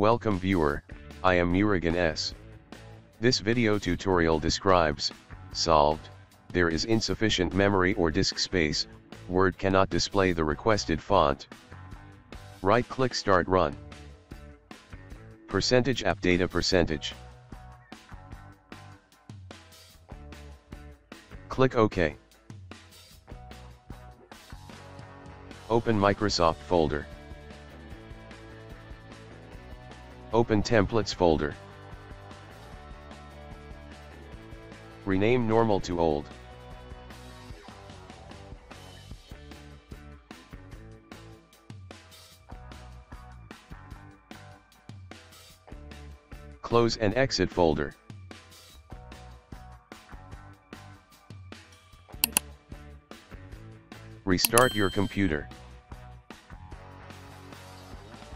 Welcome viewer, I am Murugan S. This video tutorial describes, solved, there is insufficient memory or disk space, Word cannot display the requested font. Right click Start Run. Percentage App Data Percentage. Click OK. Open Microsoft folder. Open Templates folder. Rename normal to old. Close and exit folder. Restart your computer.